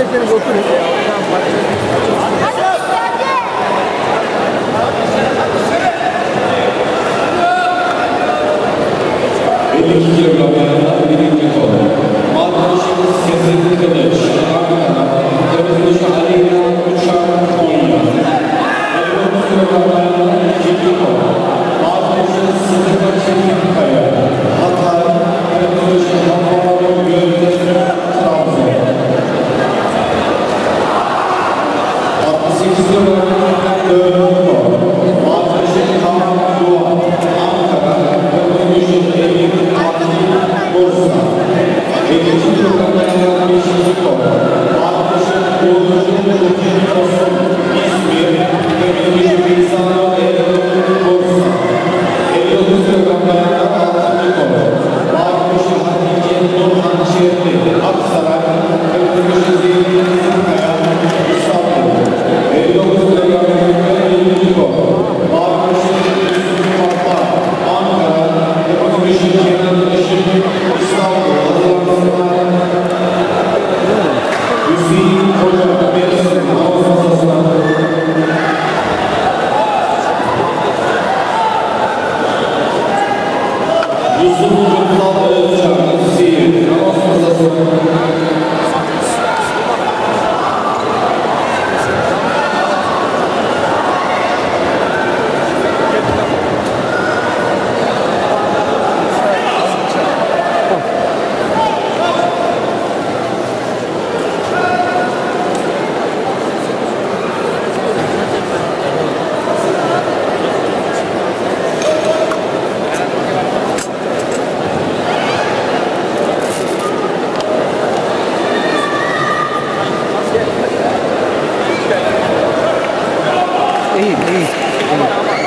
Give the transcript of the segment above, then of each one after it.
isterseniz oturun. Benim iki kilogramlarından benim bir konu. Sesini kılıç. Sunucu Kutlal Özcan, Sivri, Ramazan Sasın. 可以可以可以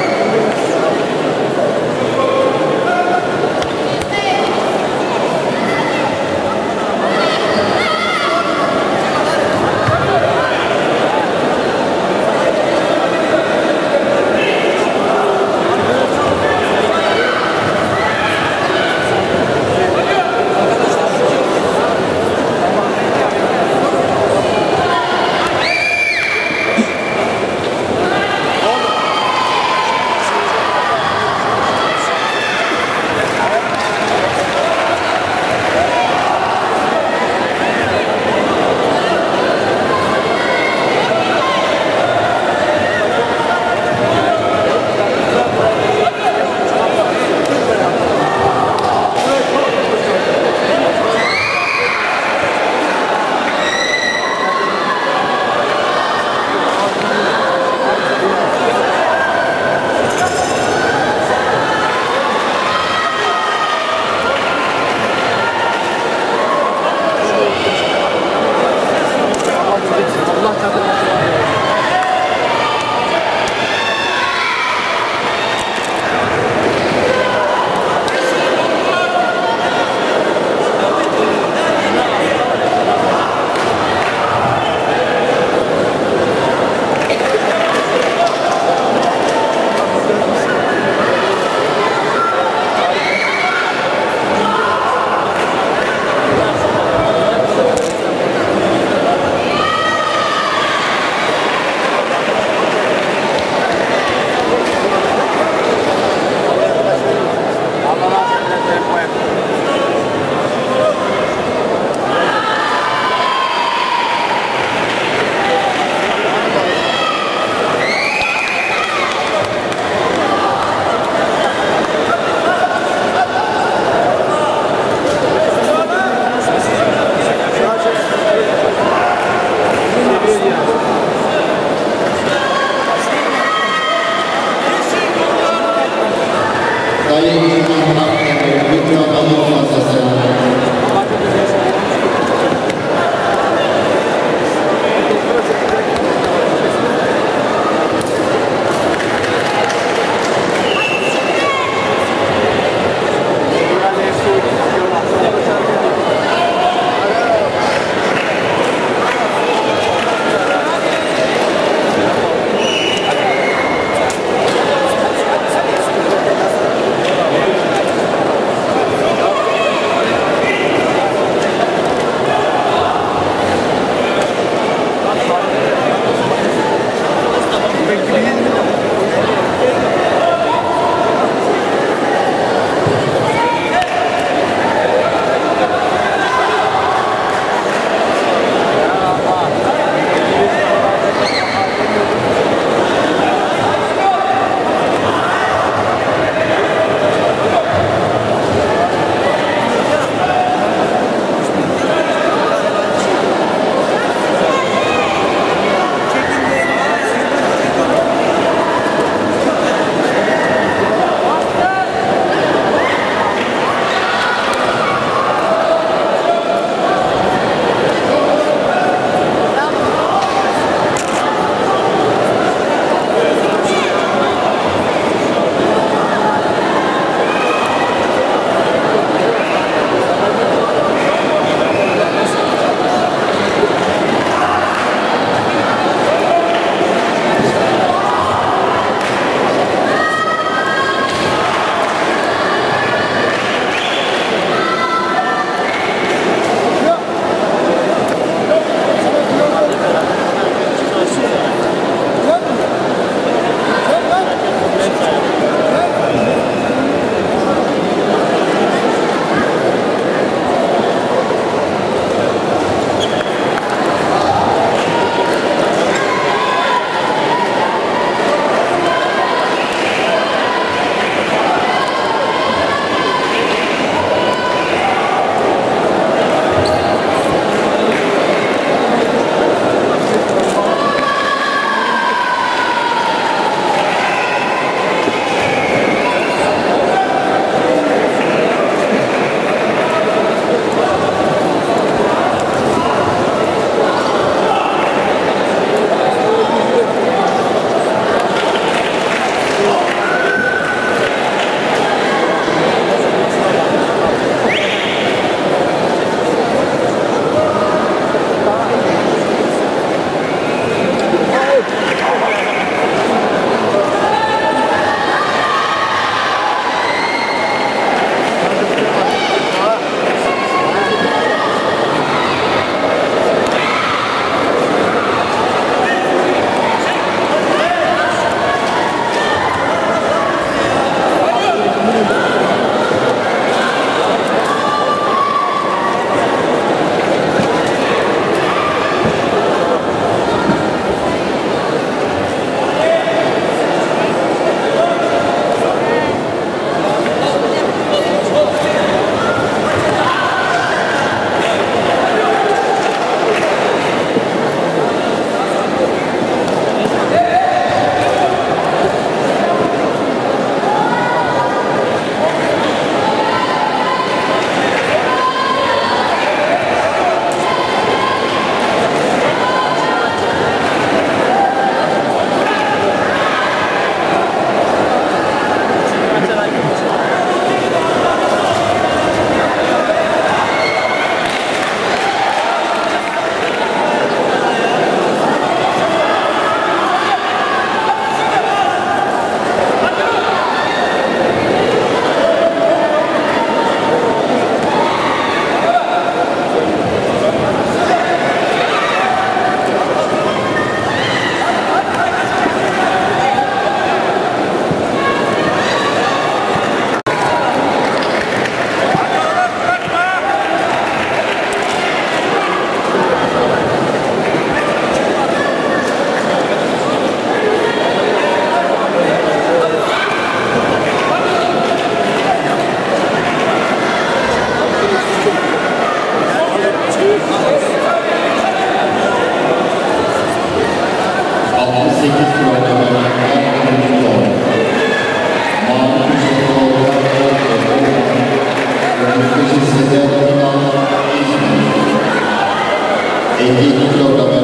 Grazie.